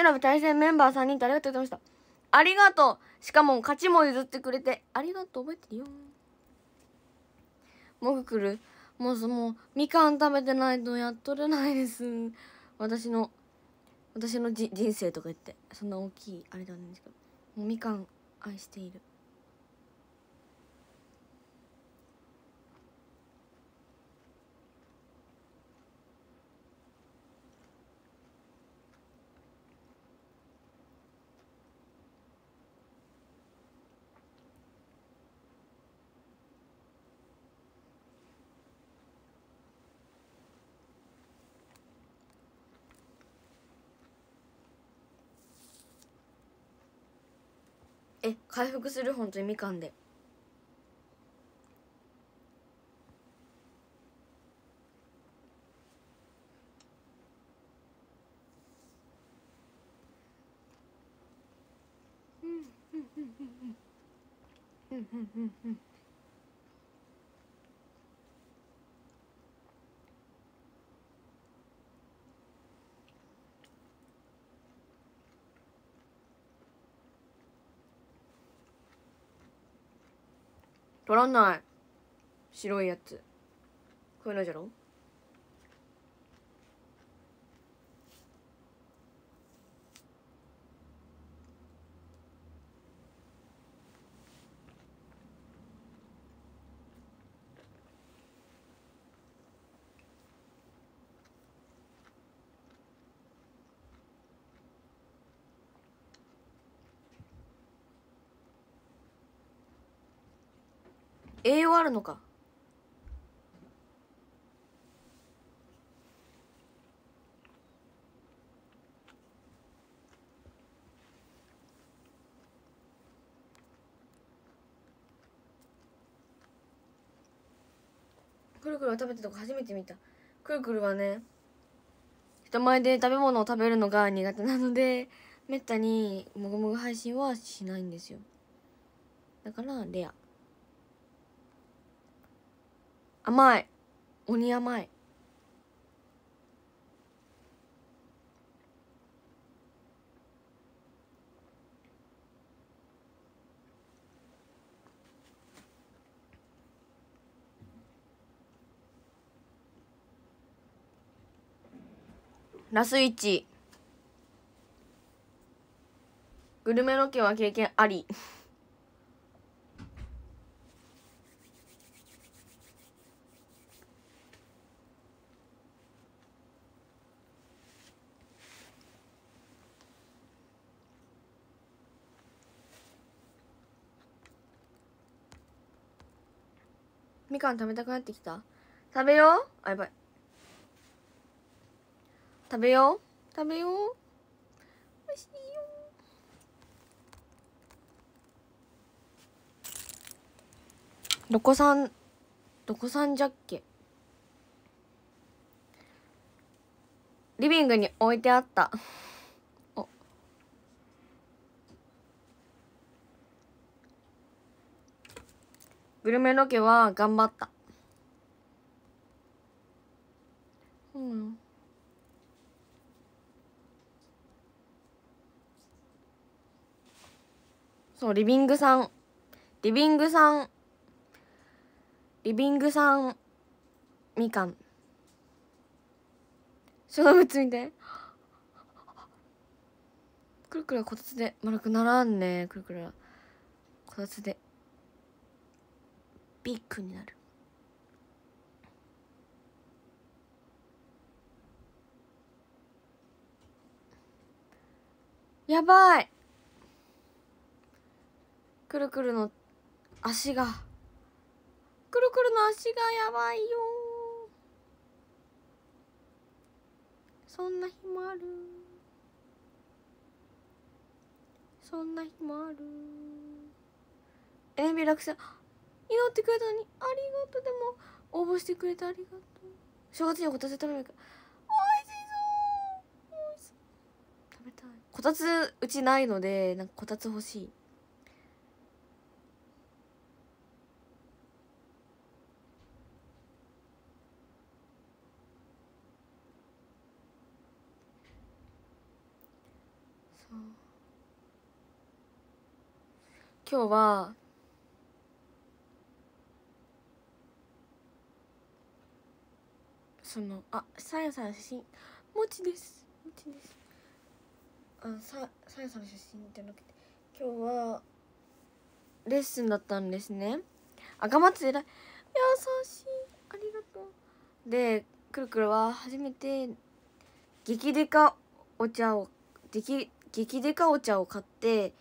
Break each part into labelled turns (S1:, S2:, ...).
S1: ラブ対戦メンバー3人とありがとうございました？ありがとう。しかも勝ちも譲ってくれて。ありがとう。覚えてるよ。もぐくる？もうそもうみかん食べてないとやっとれないです。私の私のじ人生とか言って。そんな大きいあれなんですけど。もうみかん愛している。え回復する？本当にみかんで。うんうんうんうんうん。うんうんうんからない。白いやつ。こういうのじゃろ？栄養あるのか。くるくるは食べたとこ初めて見た。くるくるはね人前で食べ物を食べるのが苦手なのでめったにもぐもぐ配信はしないんですよ。だからレア。甘い。鬼甘い。ラスイッチ。グルメロケは経験あり。かん食べたくなってきた。食べよう。あやばい。食べよう。食べよう。美味しいよ。どこさんどこさんじゃっけ。リビングに置いてあった。グルメロケは頑張った。うん。そうリビングさん。リビングさん。リビングさんみかん。小動物みたいくるくるはこたつで丸くならんね。くるくるはこたつでビッグになる。やばい。くるくるの足が。くるくるの足がやばいよ。そんな日もある。そんな日もある。エンビ落選祈ってくれたのに。ありがとう。でも応募してくれてありがとう。正月にはこたつ食べるかおいしそうおいしそう食べたい。こたつうちないのでなんかこたつ欲しい。今日はそのあさやさん写真。もちです。もちです。あのささやさんの写真じゃなくて今日はレッスンだったんですね。あ頑張って偉い。優しい。ありがとう。でくるくるは初めて激デカお茶を激激デカお茶を買って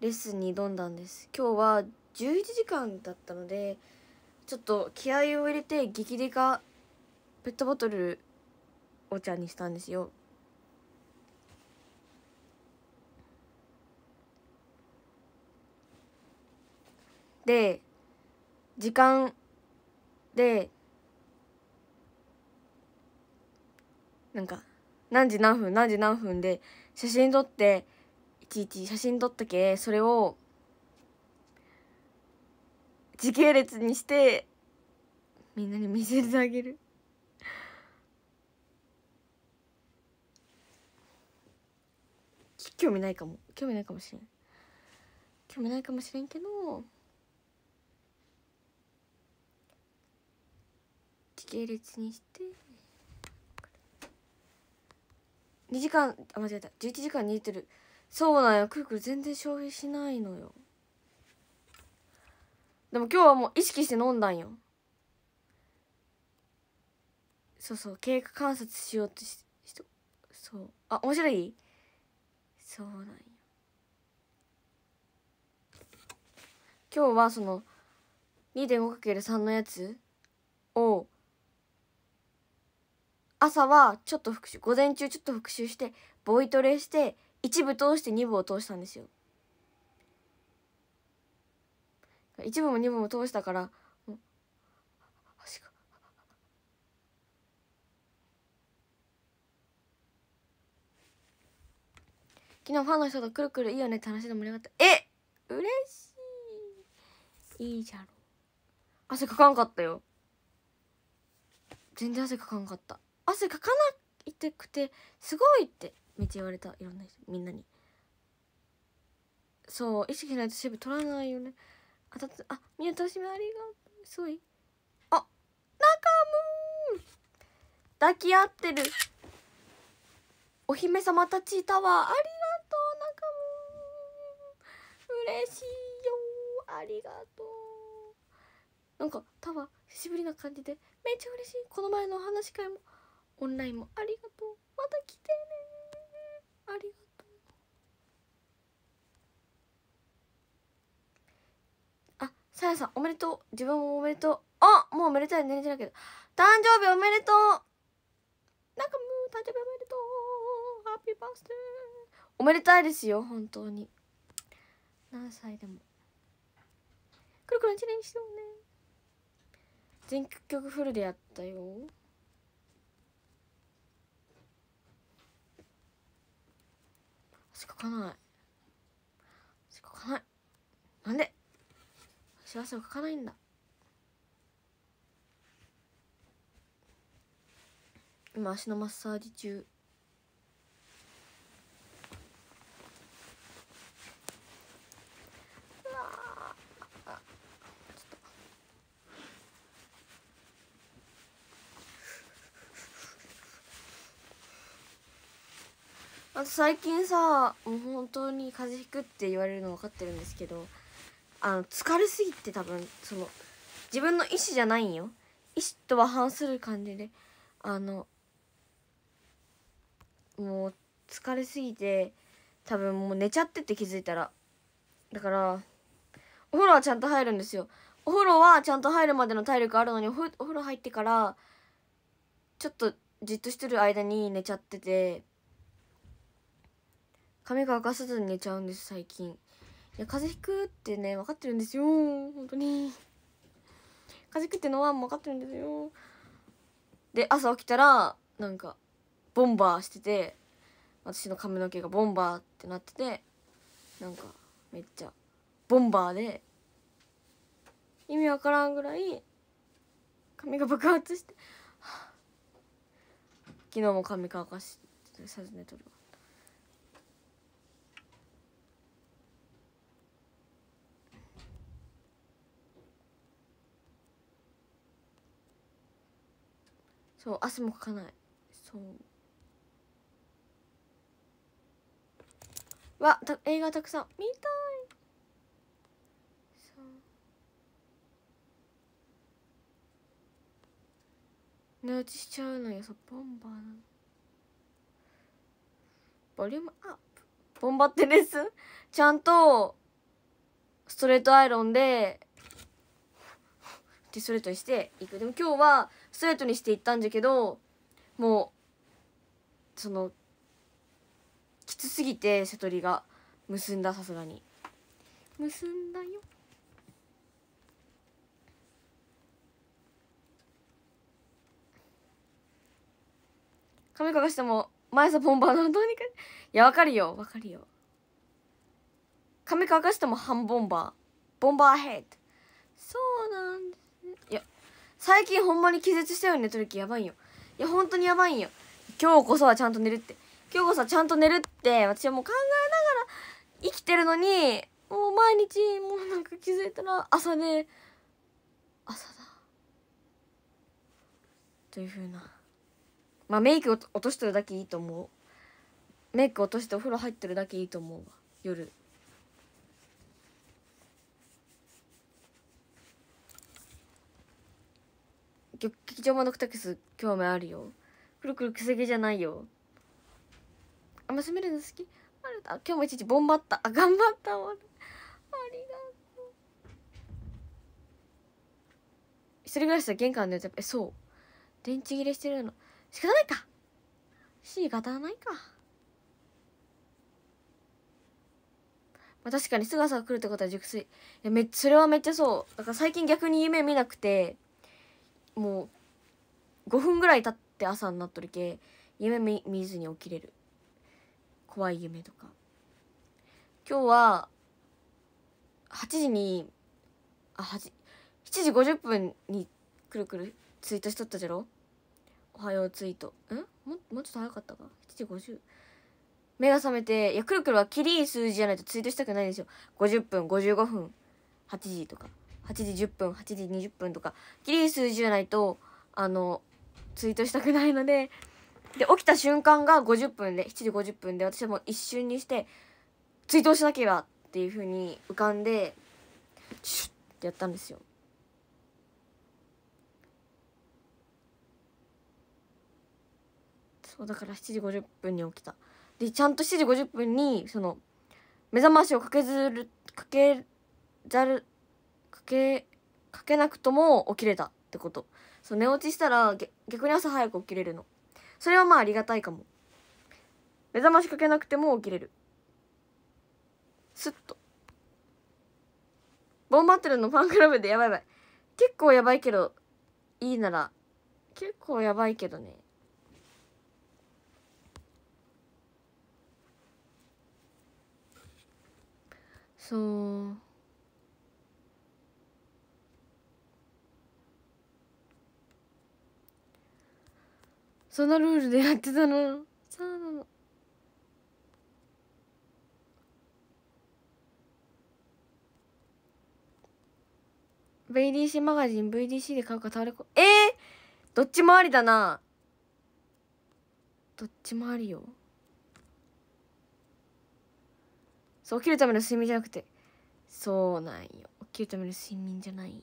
S1: レッスンに挑んだんです。今日は11時間だったのでちょっと気合を入れて激デカペットボトルお茶にしたんですよ。で時間でなんか何時何分何時何分で写真撮っていちいち写真撮ったけそれを時系列にしてみんなに見せてあげる。興味ないかも。興味ないかもしれん。興味ないかもしれんけど時系列にして2時間あ間違えた。11時間煮てる。そうなんよ。くるくる全然消費しないのよ。でも今日はもう意識して飲んだんよ。そうそう。経過観察しようとししそう。あ面白い？そうなんや今日はその 2.5×3 のやつを朝はちょっと復習午前中ちょっと復習してボイトレして1部通して2部を通したんですよ。1部も2部も通したから昨日ファンの人とくるくるいいよねって話で盛り上がった。え嬉しい。いいじゃろ。汗かかんかったよ。全然汗かかんかった。汗かかないてくてすごいってめっちゃ言われた。いろんな人みんなに。そう意識しないとシェブ取らないよね。あたつあ見渡しめありがとう。すごい。あ仲む抱き合ってる。お姫様たちタワーありありがとう。なんかタワー久しぶりな感じでめっちゃ嬉しい。この前のお話し会もオンラインもありがとう。また来てねありがとう。あさやさんおめでとう。自分もおめでとう。あもうおめでたい寝れてないけど。誕生日おめでとう。なんかもう誕生日おめでとうハッピーバースデー。おめでたいですよ本当に。何歳でも。くるくる一年にしてもね。全曲フルでやったよ。汗かかない。汗かかない。なんで？私汗をかかないんだ。今足のマッサージ中あと最近さもう本当に風邪ひくって言われるの分かってるんですけどあの疲れすぎて多分その自分の意思じゃないんよ。意思とは反する感じであのもう疲れすぎて多分もう寝ちゃってって気づいたら。だからお風呂はちゃんと入るんですよ。お風呂はちゃんと入るまでの体力あるのにお風呂入ってからちょっとじっとしてる間に寝ちゃってて髪乾かさずに寝ちゃうんです最近。いや風邪ひくってね分かってるんですよ。本当に。風邪ひくってのは分かってるんですよ。で朝起きたらなんかボンバーしてて私の髪の毛がボンバーってなっててなんかめっちゃボンバーで意味わからんぐらい髪が爆発して、昨日も髪乾かしさず寝とるわ。そう汗もかかない。そう。わた映画たくさん。見たい。そう。寝落ちしちゃうのよ。そうボンバーなの。ボリュームアップ。ボンバってですちゃんとストレートアイロンででストレートにしていく。でも今日はストレートにしていったんだけどもうそのきつすぎて瀬戸りが。結んださすがに。結んだよ。髪かかしても毎朝ボンバーなのどうにかいやわかるよ。わかるよ。髪乾かしても半ボンバー。ボンバーヘッド。そうなんです最近ほんまに気絶したように寝とる気やばいよ。いや本当にやばいんよ。今日こそはちゃんと寝るって。今日こそはちゃんと寝るって私はもう考えながら生きてるのにもう毎日もうなんか気づいたら朝で朝だ。というふうな。まあメイク落としてるだけいいと思う。メイク落としてお風呂入ってるだけいいと思うわ。夜。劇場版のクタキス興味あるよ。くるくるくせ毛じゃないよ。あ娘るの好き？あるあ今日も一日ボンバった。あ頑張ったわありがとう。一人暮らしで玄関でえそう。電池切れしてるの。仕方ないか。仕方ないか。まあ確かにすぐ朝来るってことは熟睡。いやめそれはめっちゃそう。だから最近逆に夢見なくて。もう5分ぐらい経って朝になっとるけ夢見見ずに起きれる。怖い夢とか。今日は8時にあ8 7時50分にくるくるツイートしとったじゃろ？おはようツイート。ん？ももうちょっと早かったか？7時50目が覚めていやくるくるはきりいい数字じゃないとツイートしたくないんですよ。50分55分8時とか。8時10分8時20分とかきりい数字じゃないとあのツイートしたくないのでで起きた瞬間が50分で7時50分で私はもう一瞬にしてツイートをしなければっていうふうに浮かんでシュッってやったんですよ。そうだから7時50分に起きた。でちゃんと7時50分にその目覚ましをかけずるかけざるけかけなくとも起きれたってこと。そう寝落ちしたら逆に朝早く起きれるの。それはまあありがたいかも。目覚ましかけなくても起きれる。スッと。ボンバってるのファンクラブでやばいやばい。結構やばいけどいいなら結構やばいけどね。そう。そのルールでやってたの。さあなの「VDC マガジン VDC で買うかタレコえー、どっちもありだな。どっちもありよ。そう起きるための睡眠じゃなくて。そうなんよ。起きるための睡眠じゃないよ。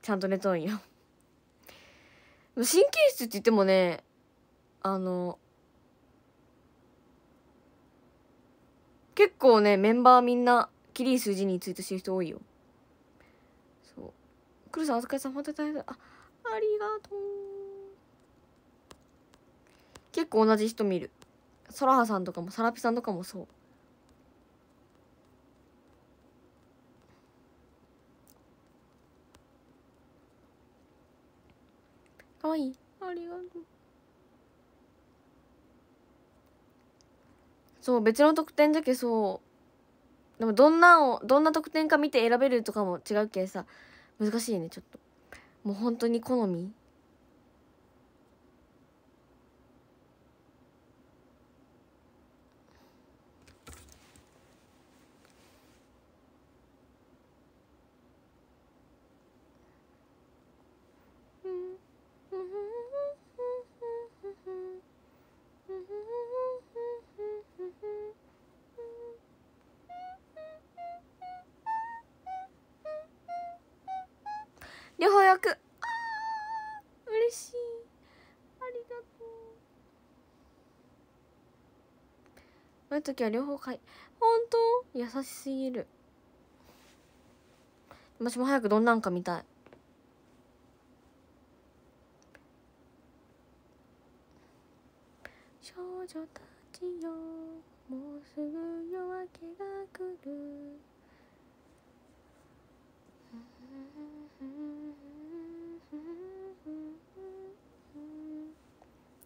S1: ちゃんと寝とんよ。神経質って言ってもねあの結構ねメンバーみんなキリ数字にツイートしてる人多いよ。そう。クルさんお疲れ様で大変あありがとう。結構同じ人見る。ソラハさんとかもサラピさんとかもそう。かわい。いありがとう。そう別の特典じゃけそう。でもどんなをどんな特典か見て選べるとかも違うけさ。難しいねちょっと。もう本当に好み両方役あー嬉しいありがとうそういう時は両方買い。本当？優しすぎる。私も早くどんなんか見たい。少女たちよもうすぐ夜明けが来る。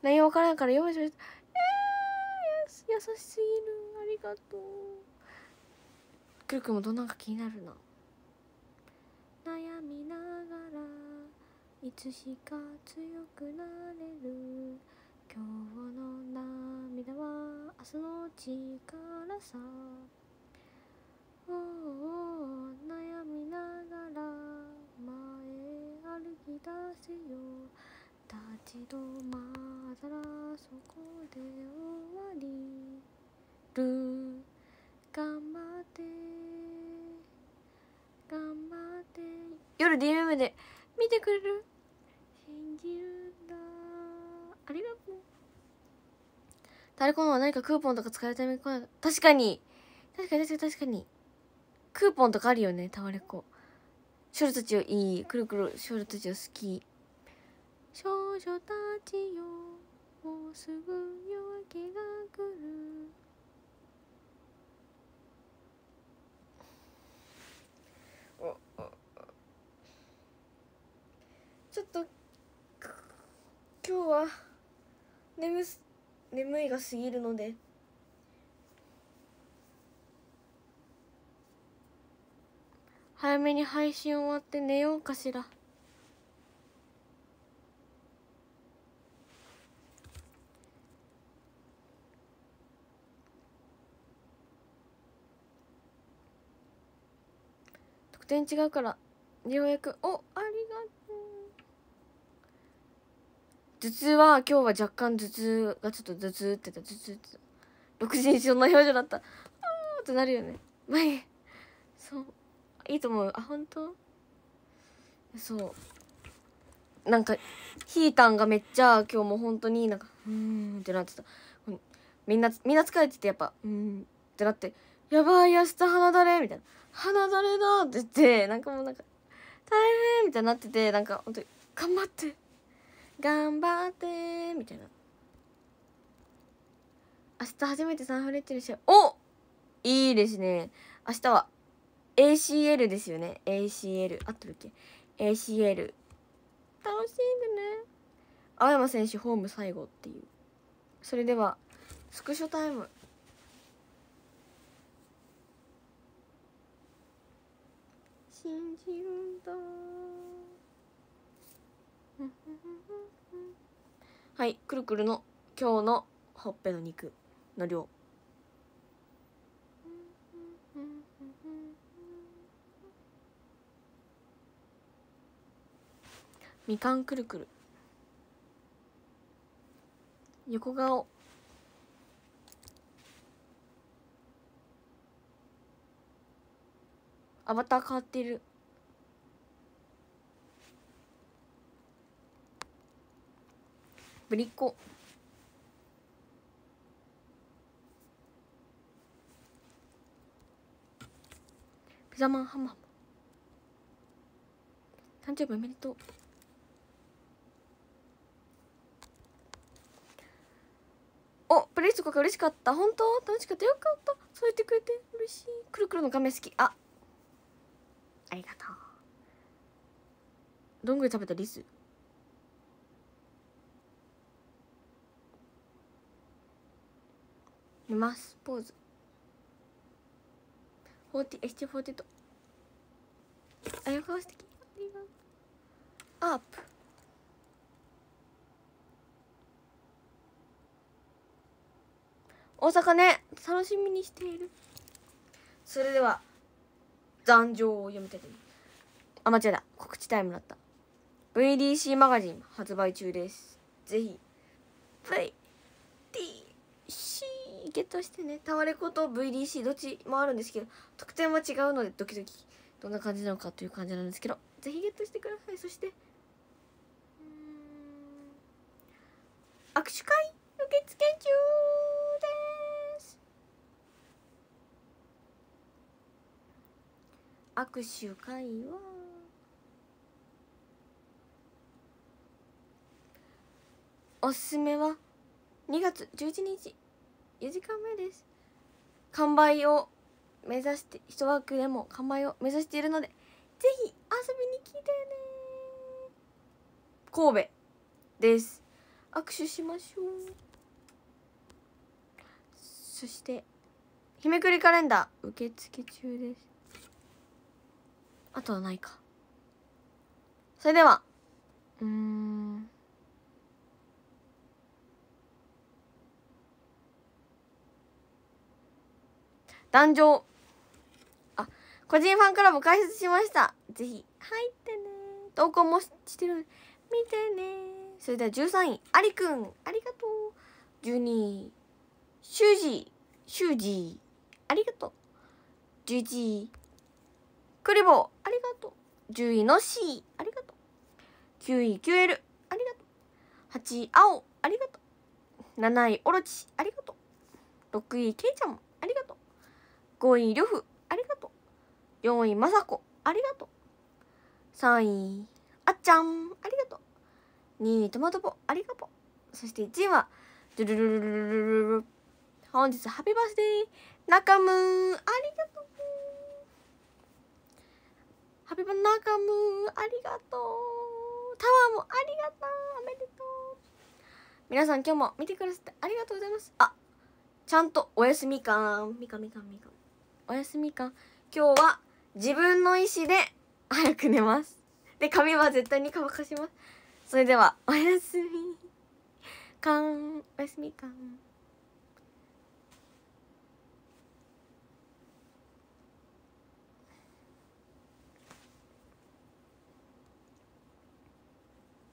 S1: 内容わからんから読めちゃうえー、優しすぎるありがとう。くるくんもどんなんか気になるな。悩みながらいつしか強くなれる。今日の涙は明日の力さ。おお悩みながら前歩き出せよ。立ち止まったらそこで終わり。る頑張って。頑張って。夜 DM で見てくれる？信じるんだ。ありがとう。タレコンは何かクーポンとか使えるために来ない確かに。確かに確かに確かに。クーポンとかあるよねタワレコ。ショルたちよいい。くるくるショルたちよ好き。少女たちよもうすぐ夜明けが来る。ちょっと今日は眠す眠いが過ぎるので。早めに配信終わって寝ようかしら得点違うからようやくおありがとう。頭痛は今日は若干頭痛がちょっと頭痛ってた。頭痛ってた。6時にそんな表情だった。あーってなるよね。まあいいそう。いいと思う。あ本当？そう。なんかヒータンがめっちゃ今日も本当になんかうーんってなってた。みんなみんな疲れててやっぱうーんってなってやばい明日鼻だれみたいな。鼻だれだって言ってなんかもうなんか大変みたいになっててなんか本当に頑張って頑張ってみたいな。明日初めてサンフレッチェルしよう。おいいですね。明日は ACL ですよね。ACL 合ってるっけ？ACL 楽しんでね。青山選手ホーム最後っていう。それではスクショタイム。信じるんだ。はいくるくるの今日のほっぺの肉の量。みかんくるくる。横顔。アバター変わってる。ぶりっ子ピザマンハマ誕生日おめでとう。おプレイスとか嬉しかった。本当？楽しかった。よかった。そう言ってくれて嬉しい。くるくるの画面好き。あありがとう。どんぐり食べたリス？見ます。ポーズ。40 ST40 とあよかわ素敵。ありがとう。アップ大阪ね楽しみにしている。それでは残情を読みたいと思いますあ間違えた。告知タイムだった。VDC マガジン発売中です。ぜひ VDC ゲットしてね。タワレコと VDC どっちもあるんですけど特典は違うのでドキドキ。どんな感じなのかという感じなんですけどぜひゲットしてください。そして握手会受付中です握手会はおすすめは2月11日4時間目です。完売を目指して一枠でも完売を目指しているのでぜひ遊びに来てね。神戸です。握手しましょう。そして日めくりカレンダー受付中です。あとはないか。それでは。うん。壇上。あ個人ファンクラブ開設しました。ぜひ。入ってね投稿もしてる。見てねそれでは13位ありくん。ありがとう。12位シュージー。シュージー。ありがとう。11位クリボー、ありがとう。10位の C、ありがとう。9位、QL、ありがとう。8位、青、ありがとう。7位、オロチ、ありがとう。6位、ケイちゃんも、ありがとう。5位、リョフ、ありがとう。4位、まさこ、ありがとう。3位、あっちゃん、ありがとう。2位、トマトボ、ありがとう。そして1位は、ドゥルルルルルルル。本日、ハッピーバースデー、中ムー、ありがとう。ハッピーバー中ムーありがとう。タワーもありがとう。おめでとう皆さん今日も見てくださってありがとうございます。あちゃんとおやすみかんみかんみかんみかん。おやすみかん今日は自分の意思で早く寝ます。で髪は絶対に乾かします。それではおやすみ。かんおやすみかん